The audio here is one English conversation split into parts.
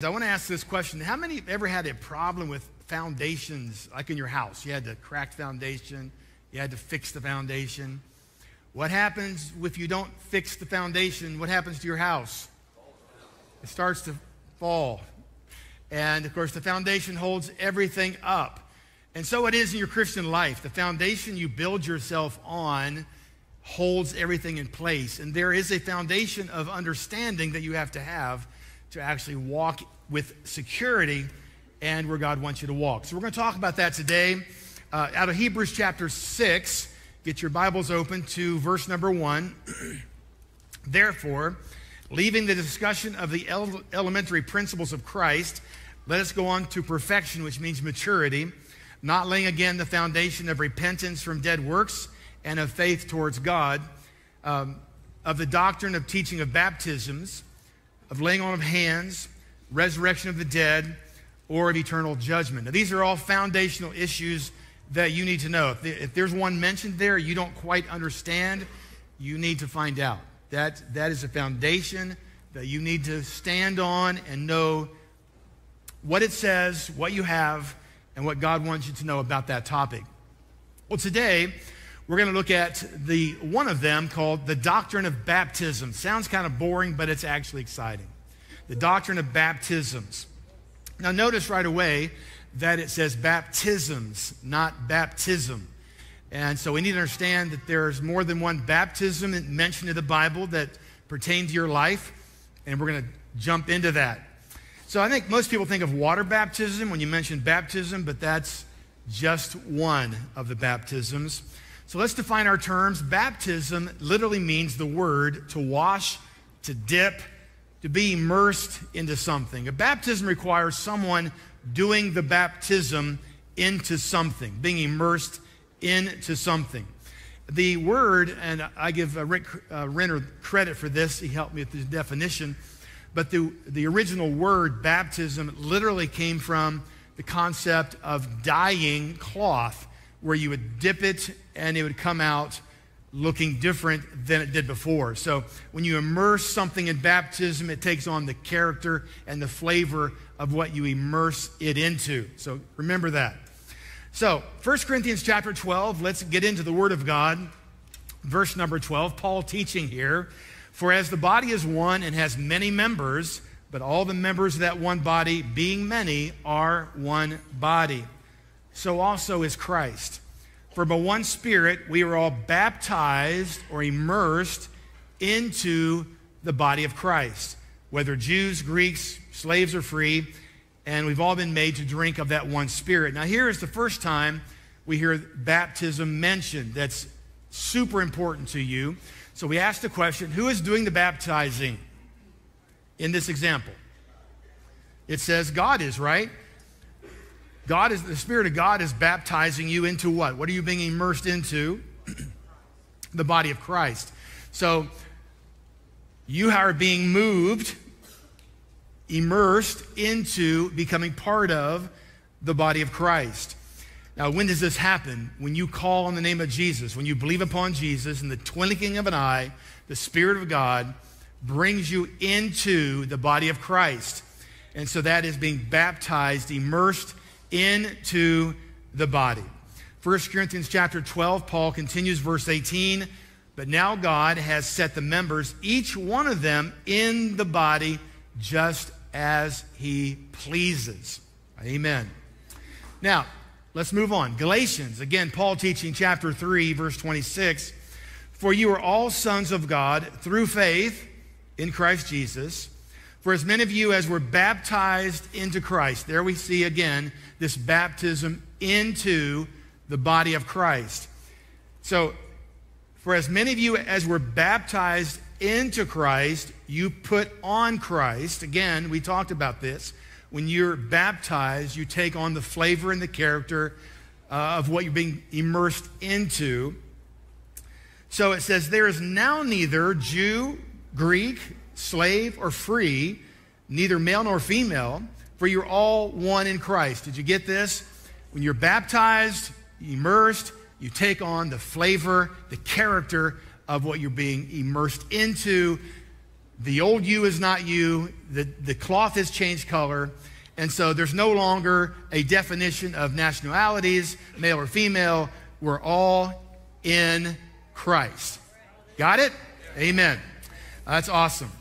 I want to ask this question. How many have ever had a problem with foundations, like in your house? You had the cracked foundation, you had to fix the foundation. What happens if you don't fix the foundation? What happens to your house? It starts to fall. And of course, the foundation holds everything up. And so it is in your Christian life. The foundation you build yourself on holds everything in place. And there is a foundation of understanding that you have to have to actually walk with security and where God wants you to walk. So we're going to talk about that today uh, out of Hebrews chapter 6. Get your Bibles open to verse number 1. Therefore, leaving the discussion of the ele- elementary principles of Christ, let us go on to perfection, which means maturity, not laying again the foundation of repentance from dead works and of faith towards God, um, of the doctrine of teaching of baptisms of laying on of hands, resurrection of the dead, or of eternal judgment. Now, these are all foundational issues that you need to know. If, if there's one mentioned there you don't quite understand, you need to find out. That, that is a foundation that you need to stand on and know what it says, what you have, and what God wants you to know about that topic. Well, today, we're going to look at the one of them called the doctrine of baptism. Sounds kind of boring, but it's actually exciting. The doctrine of baptisms. Now, notice right away that it says baptisms, not baptism. And so we need to understand that there's more than one baptism mentioned in the Bible that pertain to your life, and we're going to jump into that. So I think most people think of water baptism when you mention baptism, but that's just one of the baptisms. So let's define our terms. Baptism literally means the word to wash, to dip, to be immersed into something. A baptism requires someone doing the baptism into something, being immersed into something. The word, and I give uh, Rick uh, Renner credit for this, he helped me with the definition, but the, the original word baptism literally came from the concept of dyeing cloth where you would dip it and it would come out looking different than it did before. So when you immerse something in baptism, it takes on the character and the flavor of what you immerse it into. So remember that. So 1 Corinthians chapter 12, let's get into the Word of God. Verse number 12, Paul teaching here. For as the body is one and has many members, but all the members of that one body, being many, are one body so also is Christ. For by one Spirit we are all baptized or immersed into the body of Christ, whether Jews, Greeks, slaves, or free, and we've all been made to drink of that one Spirit. Now, here is the first time we hear baptism mentioned. That's super important to you. So we ask the question who is doing the baptizing in this example? It says God is, right? God is, the Spirit of God is baptizing you into what? What are you being immersed into? the body of Christ. So you are being moved, immersed into becoming part of the body of Christ. Now, when does this happen? When you call on the name of Jesus, when you believe upon Jesus, in the twinkling of an eye, the Spirit of God brings you into the body of Christ. And so that is being baptized, immersed into the body. 1 Corinthians chapter 12, Paul continues verse 18. But now God has set the members, each one of them, in the body just as he pleases. Amen. Now, let's move on. Galatians, again, Paul teaching chapter 3, verse 26. For you are all sons of God through faith in Christ Jesus. For as many of you as were baptized into Christ, there we see again this baptism into the body of Christ. So, for as many of you as were baptized into Christ, you put on Christ. Again, we talked about this. When you're baptized, you take on the flavor and the character uh, of what you're being immersed into. So it says, There is now neither Jew, Greek, slave or free, neither male nor female, for you're all one in Christ. Did you get this? When you're baptized, immersed, you take on the flavor, the character of what you're being immersed into. The old you is not you. The, the cloth has changed color. And so there's no longer a definition of nationalities, male or female. We're all in Christ. Got it? Amen. That's awesome.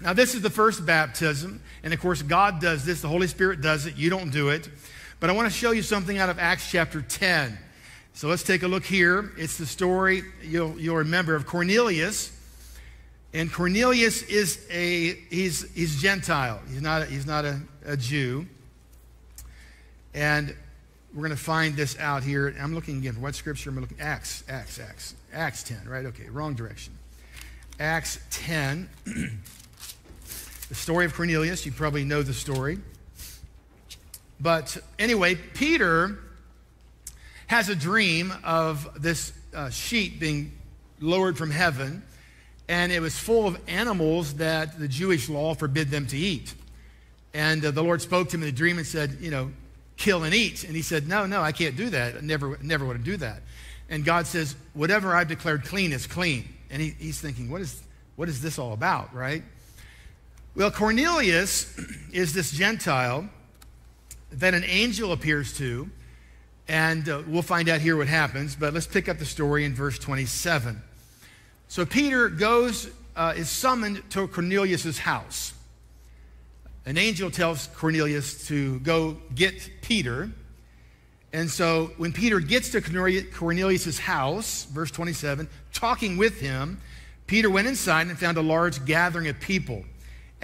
Now, this is the first baptism. And of course, God does this, the Holy Spirit does it. You don't do it. But I want to show you something out of Acts chapter 10. So let's take a look here. It's the story you'll, you'll remember of Cornelius. And Cornelius is a, he's, he's Gentile. He's not, a, he's not a, a Jew. And we're going to find this out here. I'm looking again. What scripture am I looking? Acts, Acts, Acts. Acts 10, right? Okay, wrong direction. Acts 10. the story of Cornelius. You probably know the story. But anyway, Peter has a dream of this uh, sheet being lowered from heaven, and it was full of animals that the Jewish law forbid them to eat. And uh, the Lord spoke to him in the dream and said, You know, kill and eat. And he said, No, no, I can't do that. I never, never want to do that. And God says, Whatever I've declared clean is clean. And he, he's thinking, what is, what is this all about, right? Well, Cornelius is this Gentile that an angel appears to and uh, we'll find out here what happens, but let's pick up the story in verse 27. So Peter goes, uh, is summoned to Cornelius' house. An angel tells Cornelius to go get Peter. And so when Peter gets to Cornelius' house, verse 27, talking with him, Peter went inside and found a large gathering of people.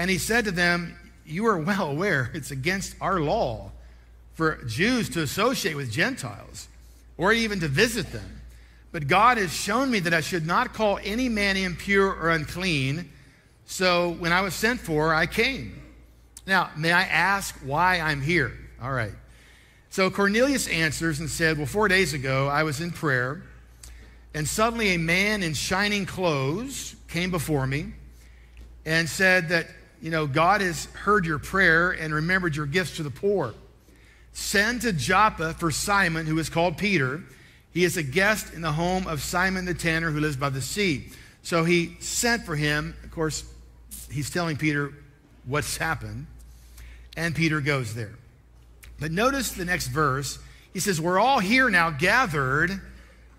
And he said to them, You are well aware it's against our law for Jews to associate with Gentiles or even to visit them. But God has shown me that I should not call any man impure or unclean. So when I was sent for, I came. Now, may I ask why I'm here? All right. So Cornelius answers and said, Well, four days ago I was in prayer, and suddenly a man in shining clothes came before me and said that, you know, God has heard your prayer and remembered your gifts to the poor. Send to Joppa for Simon, who is called Peter. He is a guest in the home of Simon the tanner who lives by the sea. So he sent for him. Of course, he's telling Peter what's happened. And Peter goes there. But notice the next verse. He says, We're all here now gathered,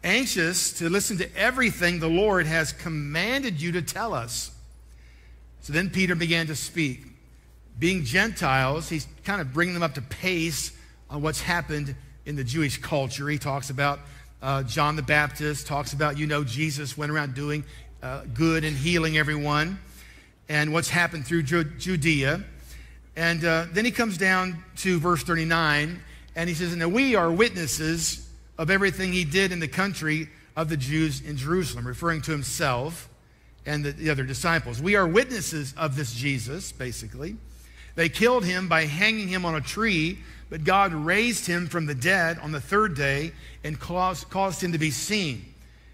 anxious to listen to everything the Lord has commanded you to tell us. So then Peter began to speak. Being Gentiles, he's kind of bringing them up to pace on what's happened in the Jewish culture. He talks about uh, John the Baptist, talks about, you know, Jesus went around doing uh, good and healing everyone, and what's happened through Ju- Judea. And uh, then he comes down to verse 39, and he says, And we are witnesses of everything he did in the country of the Jews in Jerusalem, referring to himself and the, the other disciples. We are witnesses of this Jesus, basically. They killed him by hanging him on a tree but God raised him from the dead on the third day and caused, caused him to be seen.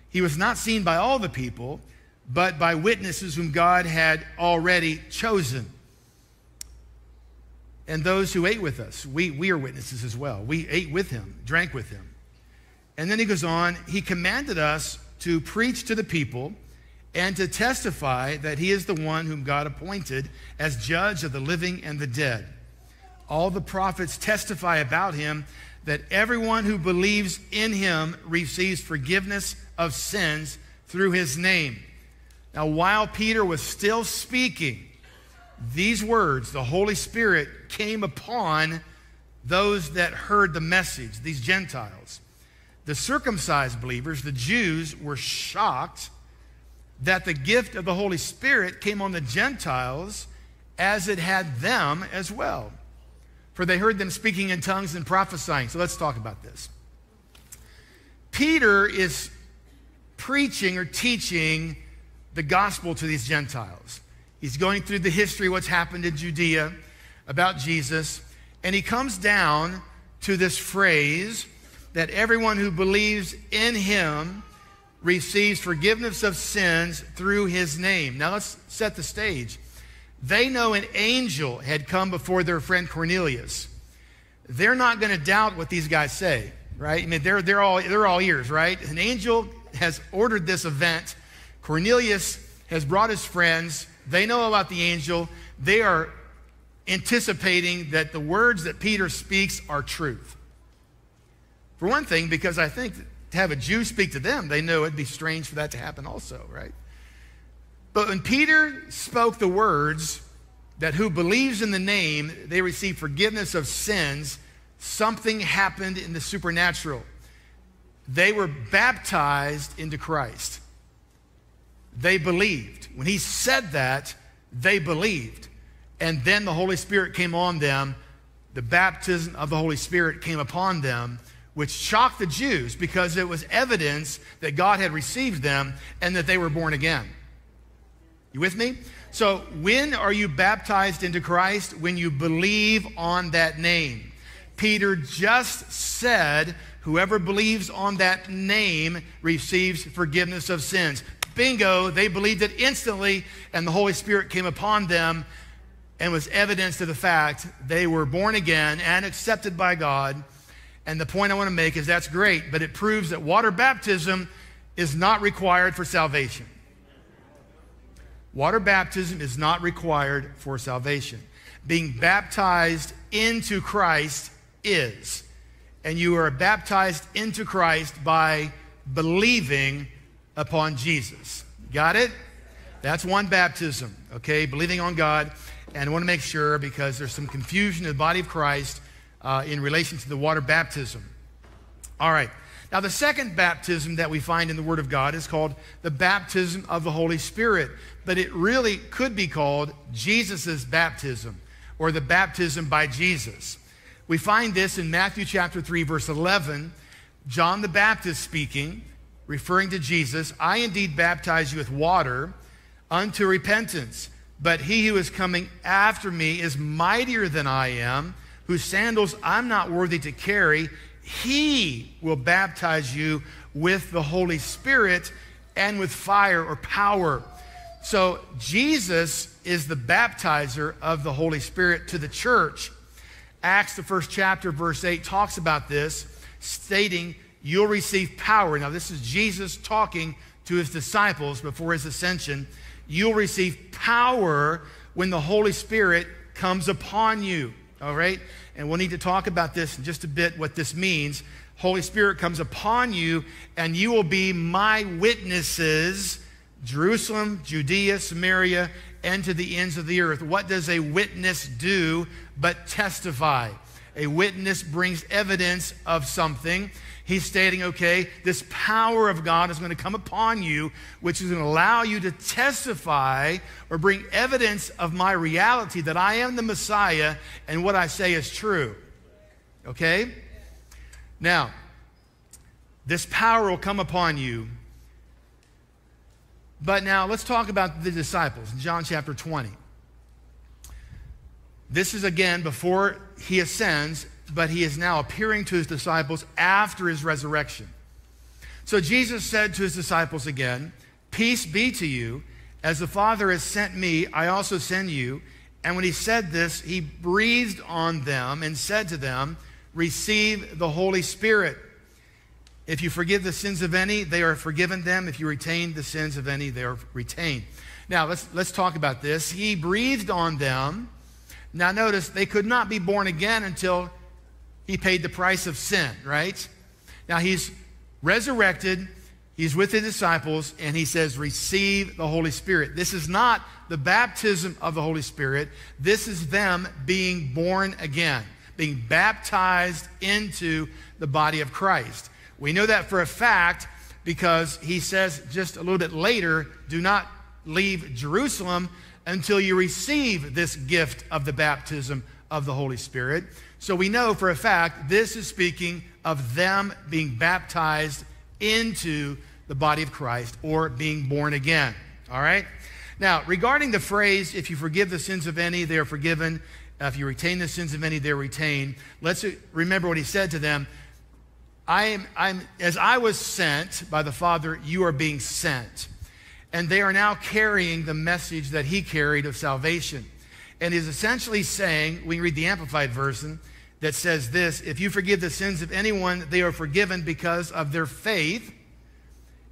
He was not seen by all the people, but by witnesses whom God had already chosen. And those who ate with us, we, we are witnesses as well. We ate with him, drank with him. And then he goes on, he commanded us to preach to the people and to testify that he is the one whom God appointed as judge of the living and the dead. All the prophets testify about him that everyone who believes in him receives forgiveness of sins through his name. Now, while Peter was still speaking these words, the Holy Spirit came upon those that heard the message, these Gentiles. The circumcised believers, the Jews, were shocked that the gift of the Holy Spirit came on the Gentiles as it had them as well for they heard them speaking in tongues and prophesying. So let's talk about this. Peter is preaching or teaching the gospel to these Gentiles. He's going through the history, what's happened in Judea about Jesus, and he comes down to this phrase that everyone who believes in him receives forgiveness of sins through his name. Now let's set the stage. They know an angel had come before their friend Cornelius. They're not going to doubt what these guys say, right? I mean, they're, they're, all, they're all ears, right? An angel has ordered this event. Cornelius has brought his friends. They know about the angel. They are anticipating that the words that Peter speaks are truth. For one thing, because I think to have a Jew speak to them, they know it'd be strange for that to happen also, right? But when Peter spoke the words that who believes in the name, they receive forgiveness of sins, something happened in the supernatural. They were baptized into Christ. They believed. When he said that, they believed. And then the Holy Spirit came on them. The baptism of the Holy Spirit came upon them, which shocked the Jews because it was evidence that God had received them and that they were born again. You with me? So, when are you baptized into Christ? When you believe on that name. Peter just said, Whoever believes on that name receives forgiveness of sins. Bingo, they believed it instantly, and the Holy Spirit came upon them and was evidence to the fact they were born again and accepted by God. And the point I want to make is that's great, but it proves that water baptism is not required for salvation. Water baptism is not required for salvation. Being baptized into Christ is. And you are baptized into Christ by believing upon Jesus. Got it? That's one baptism, okay? Believing on God. And I want to make sure because there's some confusion in the body of Christ uh, in relation to the water baptism. All right. Now, the second baptism that we find in the Word of God is called the baptism of the Holy Spirit, but it really could be called Jesus' baptism or the baptism by Jesus. We find this in Matthew chapter 3, verse 11. John the Baptist speaking, referring to Jesus, I indeed baptize you with water unto repentance, but he who is coming after me is mightier than I am, whose sandals I'm not worthy to carry. He will baptize you with the Holy Spirit and with fire or power. So Jesus is the baptizer of the Holy Spirit to the church. Acts, the first chapter, verse 8, talks about this, stating, You'll receive power. Now, this is Jesus talking to his disciples before his ascension. You'll receive power when the Holy Spirit comes upon you. All right? And we'll need to talk about this in just a bit, what this means. Holy Spirit comes upon you, and you will be my witnesses, Jerusalem, Judea, Samaria, and to the ends of the earth. What does a witness do but testify? A witness brings evidence of something. He's stating, okay, this power of God is going to come upon you, which is going to allow you to testify or bring evidence of my reality that I am the Messiah and what I say is true. Okay? Now, this power will come upon you. But now let's talk about the disciples in John chapter 20. This is again before he ascends but he is now appearing to his disciples after his resurrection. So Jesus said to his disciples again, Peace be to you. As the Father has sent me, I also send you. And when he said this, he breathed on them and said to them, Receive the Holy Spirit. If you forgive the sins of any, they are forgiven them. If you retain the sins of any, they are retained. Now, let's, let's talk about this. He breathed on them. Now, notice they could not be born again until he paid the price of sin, right? Now he's resurrected, he's with the disciples, and he says, Receive the Holy Spirit. This is not the baptism of the Holy Spirit, this is them being born again, being baptized into the body of Christ. We know that for a fact because he says just a little bit later, Do not leave Jerusalem until you receive this gift of the baptism of the Holy Spirit. So we know for a fact this is speaking of them being baptized into the body of Christ or being born again. All right? Now, regarding the phrase, if you forgive the sins of any, they are forgiven. If you retain the sins of any, they're retained. Let's remember what he said to them. I am, I'm, as I was sent by the Father, you are being sent. And they are now carrying the message that he carried of salvation and is essentially saying, we read the Amplified Version that says this If you forgive the sins of anyone, they are forgiven because of their faith.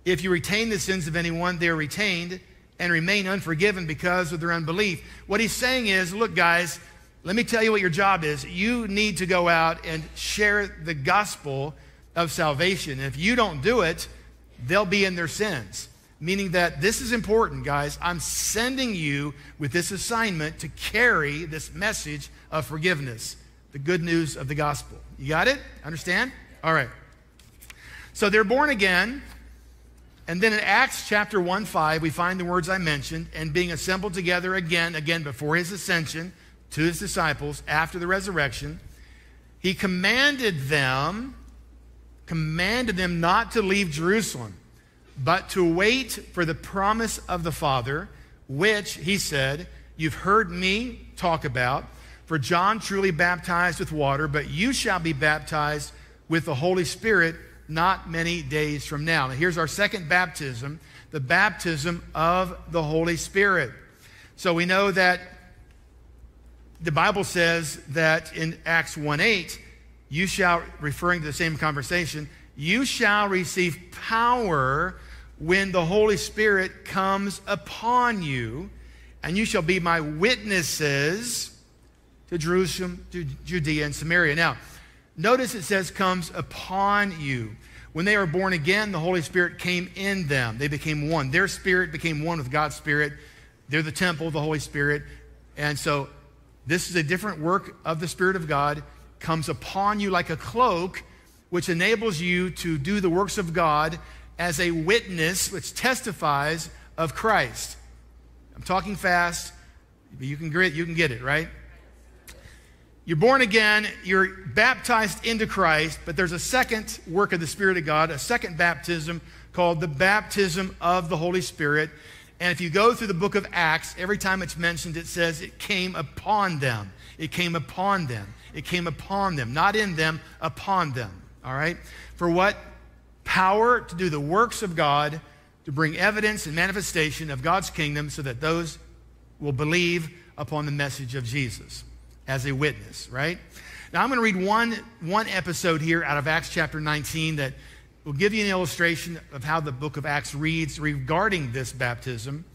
If you retain the sins of anyone, they are retained. and remain unforgiven because of their unbelief. What he's saying is, look, guys, let me tell you what your job is. You need to go out and share the gospel of salvation. if you don't do it, they'll be in their sins. Meaning that this is important, guys. I'm sending you with this assignment to carry this message of forgiveness, the good news of the gospel. You got it? Understand? All right. So they're born again. And then in Acts chapter 1 5, we find the words I mentioned, and being assembled together again, again before his ascension to his disciples after the resurrection, he commanded them, commanded them not to leave Jerusalem, but to wait for the promise of the Father, which, he said, you've heard me talk about. For John truly baptized with water, but you shall be baptized with the Holy Spirit not many days from now. Now, here's our second baptism the baptism of the Holy Spirit. So we know that the Bible says that in Acts 1 8, you shall, referring to the same conversation, you shall receive power when the Holy Spirit comes upon you, and you shall be my witnesses to Jerusalem, to Judea, and Samaria. Now, Notice it says comes upon you. When they were born again, the Holy Spirit came in them. They became one. Their spirit became one with God's spirit. They're the temple of the Holy Spirit. And so this is a different work of the Spirit of God, comes upon you like a cloak, which enables you to do the works of God as a witness, which testifies of Christ. I'm talking fast, but you can you can get it, right? You're born again, you're baptized into Christ, but there's a second work of the Spirit of God, a second baptism called the baptism of the Holy Spirit. And if you go through the book of Acts, every time it's mentioned, it says it came upon them. It came upon them. It came upon them. Not in them, upon them. All right? For what? Power to do the works of God, to bring evidence and manifestation of God's kingdom so that those will believe upon the message of Jesus as a witness, right? Now, I'm going to read one, one episode here out of Acts chapter 19 that will give you an illustration of how the book of Acts reads regarding this baptism.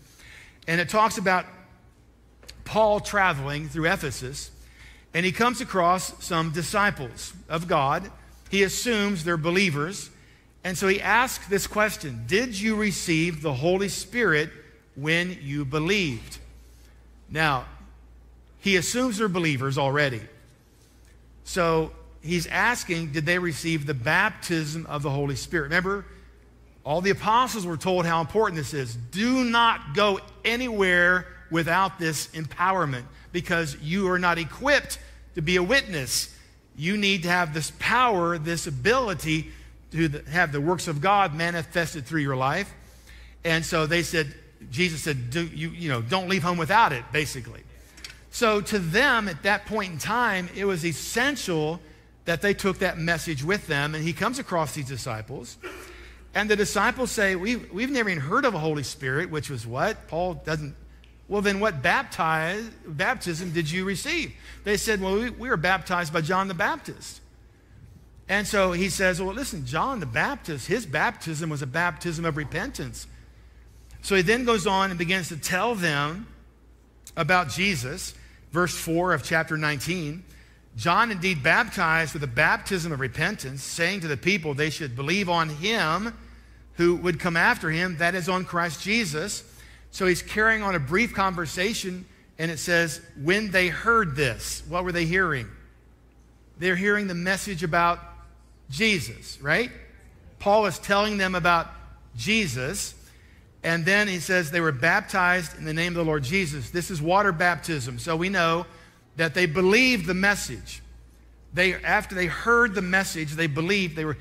And it talks about Paul traveling through Ephesus, and he comes across some disciples of God. He assumes they're believers. And so he asks this question Did you receive the Holy Spirit when you believed? Now, he assumes they're believers already. So he's asking, did they receive the baptism of the Holy Spirit? Remember, all the apostles were told how important this is. Do not go anywhere without this empowerment because you are not equipped to be a witness. You need to have this power, this ability to have the works of God manifested through your life. And so they said, Jesus said, do, you, you know, don't leave home without it, basically. So, to them at that point in time, it was essential that they took that message with them. And he comes across these disciples. And the disciples say, We've, we've never even heard of a Holy Spirit, which was what? Paul doesn't. Well, then what baptize, baptism did you receive? They said, Well, we, we were baptized by John the Baptist. And so he says, Well, listen, John the Baptist, his baptism was a baptism of repentance. So he then goes on and begins to tell them about Jesus verse 4 of chapter 19. John indeed baptized with a baptism of repentance, saying to the people they should believe on him who would come after him, that is, on Christ Jesus. So he's carrying on a brief conversation, and it says, When they heard this, what were they hearing? They're hearing the message about Jesus, right? Paul is telling them about Jesus. And then he says they were baptized in the name of the Lord Jesus. This is water baptism. So we know that they believed the message. They, after they heard the message, they believed. They were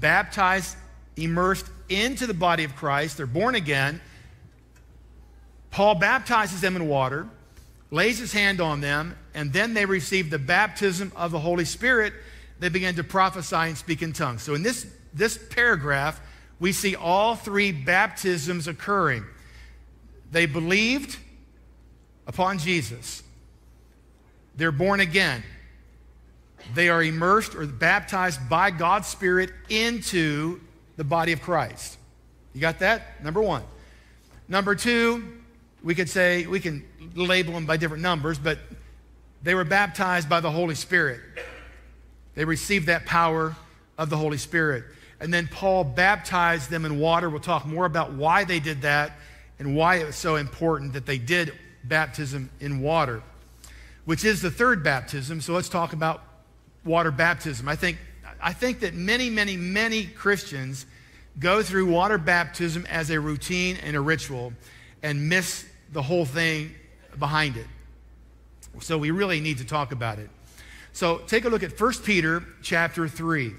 baptized, immersed into the body of Christ. They're born again. Paul baptizes them in water, lays his hand on them, and then they receive the baptism of the Holy Spirit. They began to prophesy and speak in tongues. So in this, this paragraph, we see all three baptisms occurring. They believed upon Jesus, they're born again. They are immersed or baptized by God's Spirit into the body of Christ. You got that? Number one. Number two, we could say, we can label them by different numbers, but they were baptized by the Holy Spirit. They received that power of the Holy Spirit. And then Paul baptized them in water. We'll talk more about why they did that and why it was so important that they did baptism in water, which is the third baptism. So let's talk about water baptism. I think, I think that many, many, many Christians go through water baptism as a routine and a ritual and miss the whole thing behind it. So we really need to talk about it. So take a look at 1 Peter chapter 3.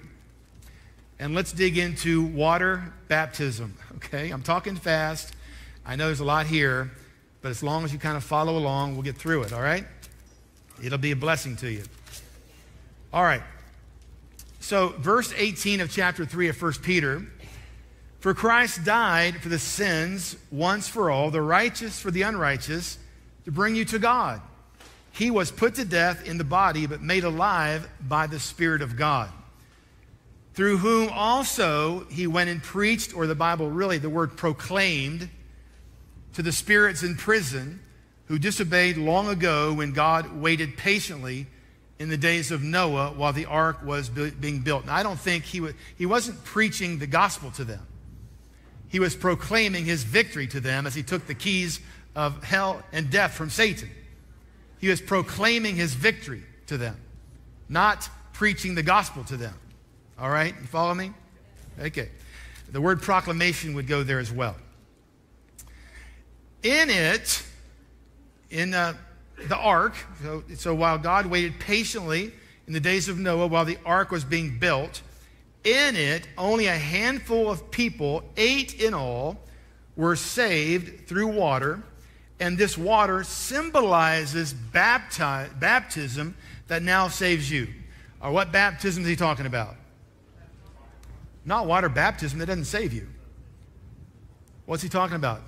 And let's dig into water baptism, okay? I'm talking fast. I know there's a lot here, but as long as you kind of follow along, we'll get through it, all right? It'll be a blessing to you. All right. So, verse 18 of chapter 3 of 1 Peter For Christ died for the sins once for all, the righteous for the unrighteous, to bring you to God. He was put to death in the body, but made alive by the Spirit of God, through whom also he went and preached, or the Bible really, the word proclaimed, to the spirits in prison who disobeyed long ago when God waited patiently in the days of Noah while the ark was being built. Now, I don't think he, was, he wasn't preaching the gospel to them. He was proclaiming his victory to them as he took the keys of hell and death from Satan. He was proclaiming his victory to them, not preaching the gospel to them. All right? You follow me? Okay. The word proclamation would go there as well. In it, in uh, the ark, so, so while God waited patiently in the days of Noah while the ark was being built, in it, only a handful of people, eight in all, were saved through water and this water symbolizes bapti- baptism that now saves you. Or what baptism is he talking about? Not water baptism that doesn't save you. What's he talking about?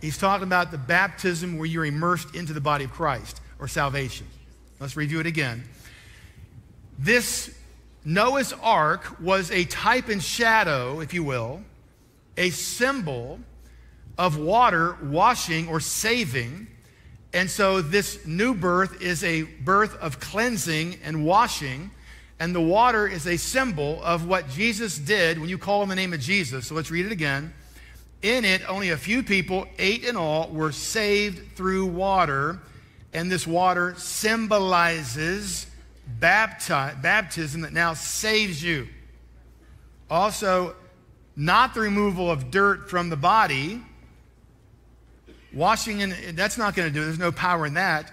He's talking about the baptism where you're immersed into the body of Christ or salvation. Let's review it again. This Noah's ark was a type and shadow, if you will, a symbol of water washing or saving. And so this new birth is a birth of cleansing and washing. And the water is a symbol of what Jesus did when you call on the name of Jesus. So let's read it again. In it, only a few people, eight in all, were saved through water. And this water symbolizes bapti- baptism that now saves you. Also, not the removal of dirt from the body, Washing in, that's not going to do it. There's no power in that.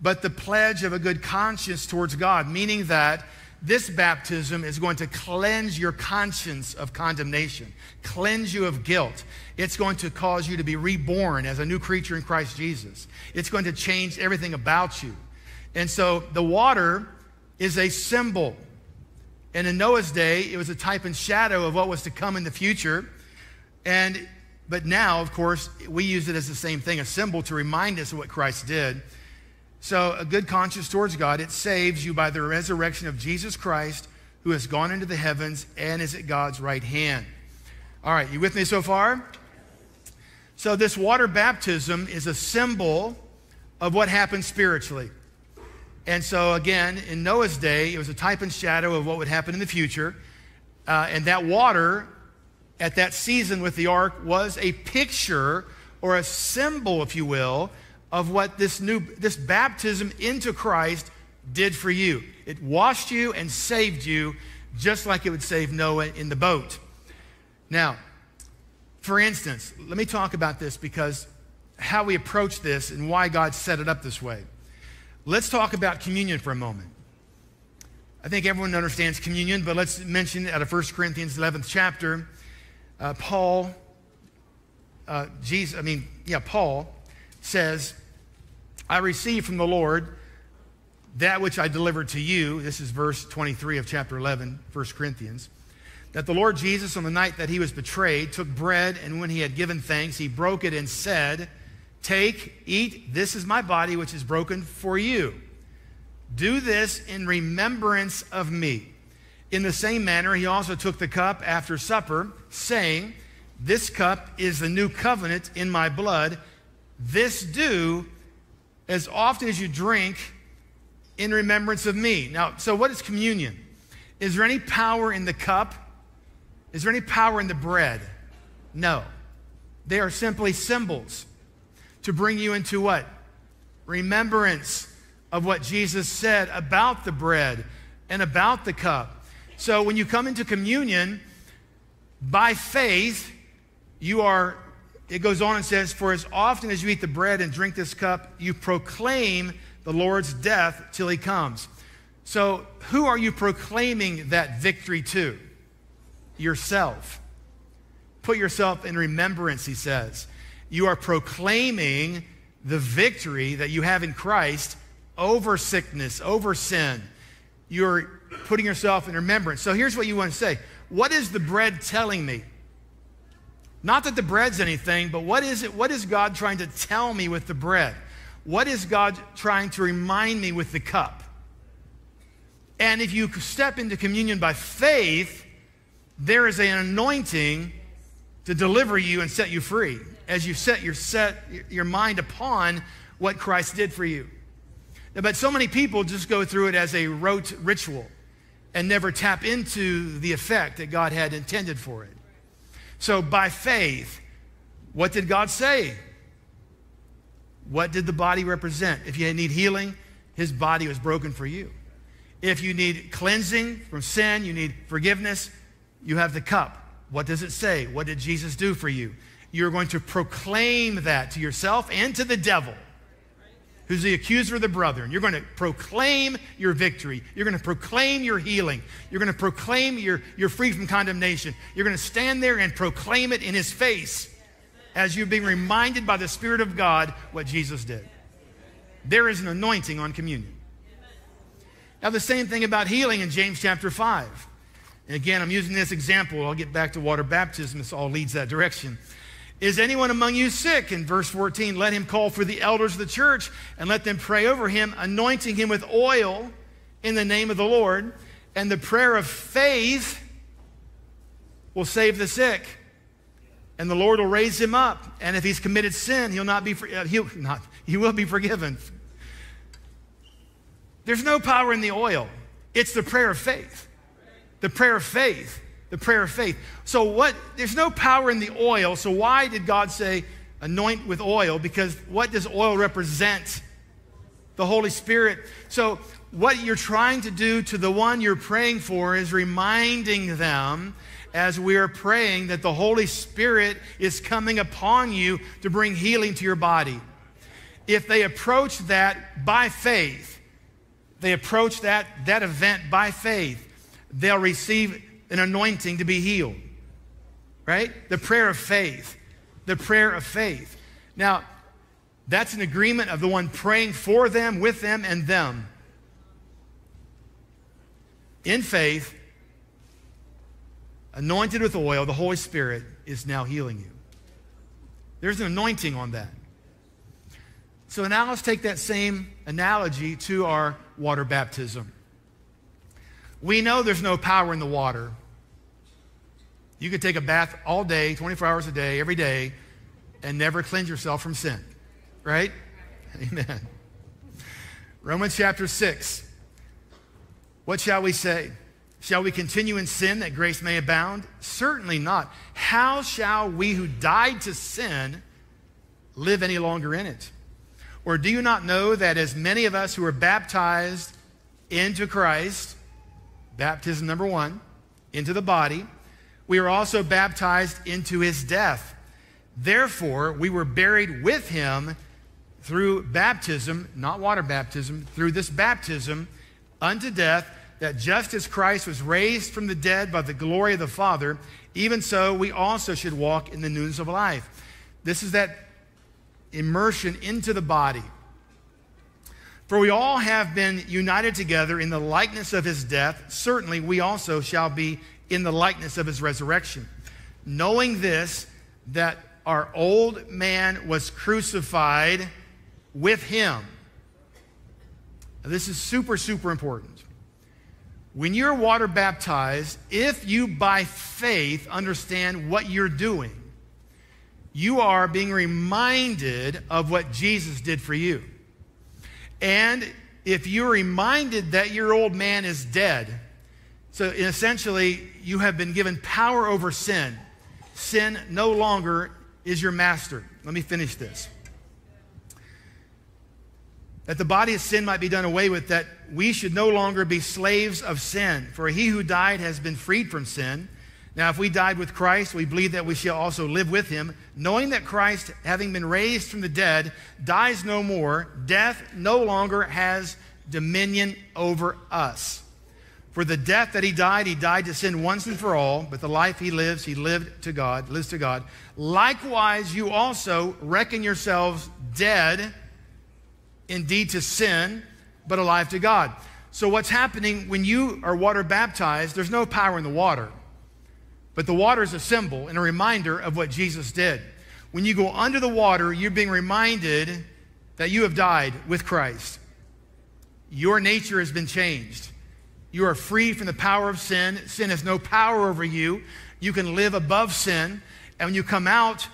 But the pledge of a good conscience towards God, meaning that this baptism is going to cleanse your conscience of condemnation, cleanse you of guilt. It's going to cause you to be reborn as a new creature in Christ Jesus. It's going to change everything about you. And so the water is a symbol. And in Noah's day, it was a type and shadow of what was to come in the future. And but now, of course, we use it as the same thing, a symbol to remind us of what Christ did. So, a good conscience towards God, it saves you by the resurrection of Jesus Christ, who has gone into the heavens and is at God's right hand. All right, you with me so far? So, this water baptism is a symbol of what happens spiritually. And so, again, in Noah's day, it was a type and shadow of what would happen in the future. Uh, and that water at that season with the ark was a picture or a symbol, if you will, of what this new this baptism into Christ did for you. It washed you and saved you just like it would save Noah in the boat. Now, for instance, let me talk about this because how we approach this and why God set it up this way. Let's talk about communion for a moment. I think everyone understands communion, but let's mention out of 1 Corinthians 11th chapter uh, Paul, uh, Jesus, I mean, yeah, Paul says, I received from the Lord that which I delivered to you. This is verse 23 of chapter 11, 1 Corinthians. That the Lord Jesus, on the night that he was betrayed, took bread, and when he had given thanks, he broke it and said, Take, eat, this is my body, which is broken for you. Do this in remembrance of me. In the same manner, he also took the cup after supper, saying, This cup is the new covenant in my blood. This do as often as you drink in remembrance of me. Now, so what is communion? Is there any power in the cup? Is there any power in the bread? No. They are simply symbols to bring you into what? Remembrance of what Jesus said about the bread and about the cup. So when you come into communion, by faith, you are, it goes on and says, For as often as you eat the bread and drink this cup, you proclaim the Lord's death till he comes. So, who are you proclaiming that victory to? Yourself. Put yourself in remembrance, he says. You are proclaiming the victory that you have in Christ over sickness, over sin. You're putting yourself in remembrance. So here's what you want to say What is the bread telling me? Not that the bread's anything, but what is it? What is God trying to tell me with the bread? What is God trying to remind me with the cup? And if you step into communion by faith, there is an anointing to deliver you and set you free as you set your, set your mind upon what Christ did for you. But so many people just go through it as a rote ritual and never tap into the effect that God had intended for it. So, by faith, what did God say? What did the body represent? If you need healing, his body was broken for you. If you need cleansing from sin, you need forgiveness, you have the cup. What does it say? What did Jesus do for you? You're going to proclaim that to yourself and to the devil, who's the accuser of the brethren. You're going to proclaim your victory. You're going to proclaim your healing. You're going to proclaim your, you're free from condemnation. You're going to stand there and proclaim it in his face as you're being reminded by the Spirit of God what Jesus did. There is an anointing on communion. Now, the same thing about healing in James chapter 5. And again, I'm using this example. I'll get back to water baptism. This all leads that direction. Is anyone among you sick? In verse 14, let him call for the elders of the church and let them pray over him, anointing him with oil in the name of the Lord. And the prayer of faith will save the sick and the Lord will raise him up. And if he's committed sin, he'll not be uh, he'll not he will be forgiven. There's no power in the oil. It's the prayer of faith. The prayer of faith. The prayer of faith. So what there's no power in the oil. So why did God say anoint with oil? Because what does oil represent? The Holy Spirit. So what you're trying to do to the one you're praying for is reminding them as we are praying that the Holy Spirit is coming upon you to bring healing to your body. If they approach that by faith, they approach that, that event by faith, they'll receive an anointing to be healed. Right? The prayer of faith. The prayer of faith. Now, that's an agreement of the one praying for them, with them, and them. In faith, anointed with oil, the Holy Spirit is now healing you. There's an anointing on that. So now let's take that same analogy to our water baptism. We know there's no power in the water. You could take a bath all day, 24 hours a day, every day, and never cleanse yourself from sin. Right? Amen. Romans chapter 6. What shall we say? Shall we continue in sin that grace may abound? Certainly not. How shall we who died to sin live any longer in it? Or do you not know that as many of us who are baptized into Christ, baptism number one, into the body, we are also baptized into his death? Therefore, we were buried with him through baptism, not water baptism, through this baptism unto death that just as Christ was raised from the dead by the glory of the Father, even so we also should walk in the newness of life. This is that immersion into the body. For we all have been united together in the likeness of his death. Certainly, we also shall be in the likeness of his resurrection. Knowing this, that our old man was crucified with him. Now, this is super, super important. When you're water baptized, if you by faith understand what you're doing, you are being reminded of what Jesus did for you. And if you're reminded that your old man is dead, so essentially you have been given power over sin. Sin no longer is your master. Let me finish this. That the body of sin might be done away with, that we should no longer be slaves of sin. For he who died has been freed from sin. Now, if we died with Christ, we believe that we shall also live with him, knowing that Christ, having been raised from the dead, dies no more. Death no longer has dominion over us. For the death that he died, he died to sin once and for all, but the life he lives, he lived to God, lives to God. Likewise, you also reckon yourselves dead indeed to sin, but alive to God. So, what's happening when you are water baptized, there's no power in the water. But the water is a symbol and a reminder of what Jesus did. When you go under the water, you're being reminded that you have died with Christ. Your nature has been changed. You are free from the power of sin. Sin has no power over you. You can live above sin. And when you come out,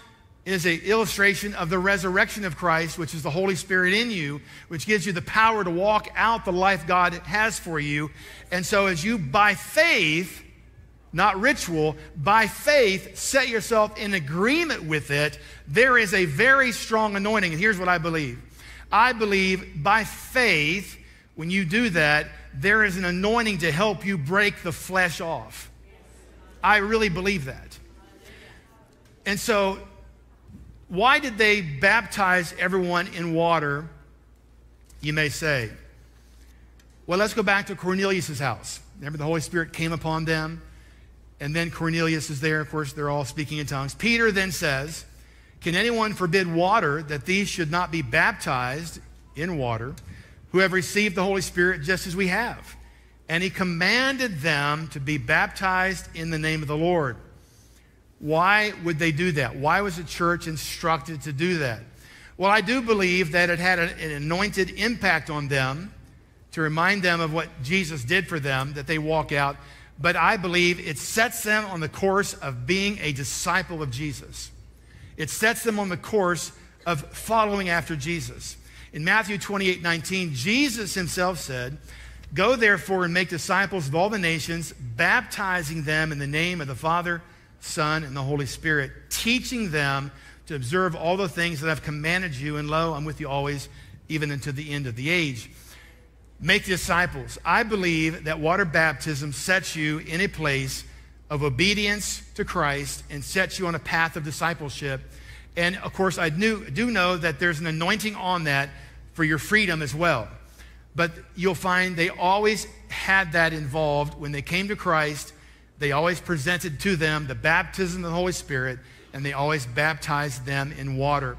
it is an illustration of the resurrection of Christ, which is the Holy Spirit in you, which gives you the power to walk out the life God has for you. And so, as you, by faith, not ritual, by faith, set yourself in agreement with it, there is a very strong anointing. And here's what I believe I believe by faith, when you do that, there is an anointing to help you break the flesh off. I really believe that. And so, why did they baptize everyone in water? You may say. Well, let's go back to Cornelius' house. Remember, the Holy Spirit came upon them. And then Cornelius is there. Of course, they're all speaking in tongues. Peter then says, Can anyone forbid water that these should not be baptized in water who have received the Holy Spirit just as we have? And he commanded them to be baptized in the name of the Lord. Why would they do that? Why was the church instructed to do that? Well, I do believe that it had an anointed impact on them to remind them of what Jesus did for them, that they walk out but I believe it sets them on the course of being a disciple of Jesus. It sets them on the course of following after Jesus. In Matthew 28 19, Jesus himself said, Go therefore and make disciples of all the nations, baptizing them in the name of the Father, Son, and the Holy Spirit, teaching them to observe all the things that I've commanded you. And lo, I'm with you always, even unto the end of the age make disciples. I believe that water baptism sets you in a place of obedience to Christ and sets you on a path of discipleship. And of course, I do, do know that there's an anointing on that for your freedom as well. But you'll find they always had that involved when they came to Christ. They always presented to them the baptism of the Holy Spirit, and they always baptized them in water.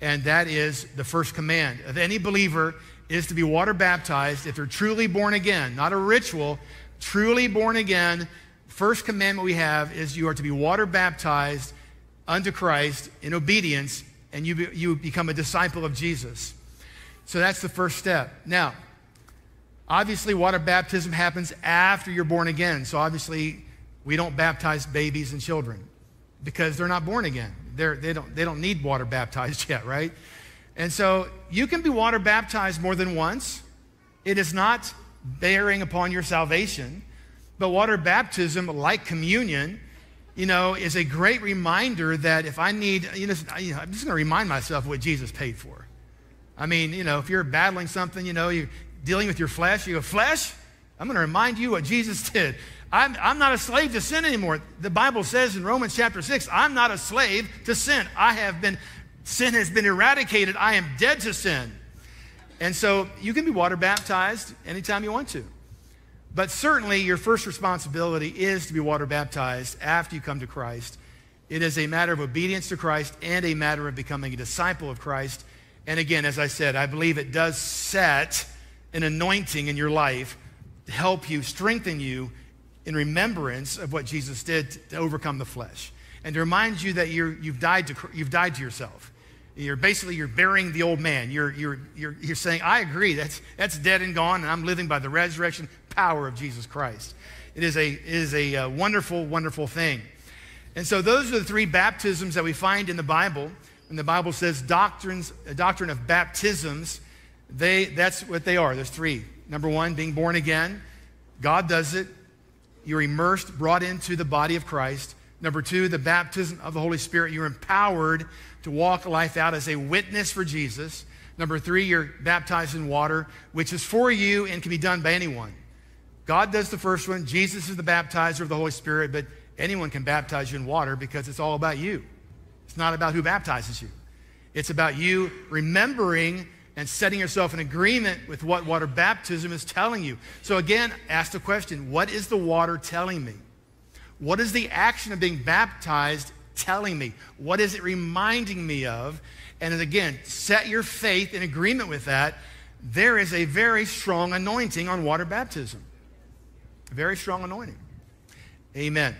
And that is the first command of any believer is to be water baptized if they're truly born again, not a ritual, truly born again. First commandment we have is you are to be water baptized unto Christ in obedience, and you, be, you become a disciple of Jesus. So that's the first step. Now, obviously, water baptism happens after you're born again. So obviously, we don't baptize babies and children because they're not born again. They're, they, don't, they don't need water baptized yet, right? And so you can be water baptized more than once. It is not bearing upon your salvation, but water baptism, like communion, you know, is a great reminder that if I need, you know, I'm just going to remind myself what Jesus paid for. I mean, you know, if you're battling something, you know, you're dealing with your flesh, you go, flesh, I'm going to remind you what Jesus did. I'm, I'm not a slave to sin anymore. The Bible says in Romans chapter 6, I'm not a slave to sin. I have been Sin has been eradicated. I am dead to sin. And so you can be water baptized anytime you want to. But certainly, your first responsibility is to be water baptized after you come to Christ. It is a matter of obedience to Christ and a matter of becoming a disciple of Christ. And again, as I said, I believe it does set an anointing in your life to help you, strengthen you in remembrance of what Jesus did to overcome the flesh and to remind you that you have died, to, you've died to yourself. You're basically you're burying the old man. You're, you're, you're, you're saying, I agree, that's, that's dead and gone, and I'm living by the resurrection power of Jesus Christ. It is a, it is a uh, wonderful, wonderful thing. And so those are the three baptisms that we find in the Bible. When the Bible says doctrines, a doctrine of baptisms, they, that's what they are. There's three. Number one, being born again. God does it. You're immersed, brought into the body of Christ. Number two, the baptism of the Holy Spirit. You're empowered to walk life out as a witness for Jesus. Number three, you're baptized in water, which is for you and can be done by anyone. God does the first one. Jesus is the baptizer of the Holy Spirit, but anyone can baptize you in water because it's all about you. It's not about who baptizes you. It's about you remembering and setting yourself in agreement with what water baptism is telling you. So, again, ask the question what is the water telling me? What is the action of being baptized telling me? What is it reminding me of? And again, set your faith in agreement with that. There is a very strong anointing on water baptism. Very strong anointing. Amen.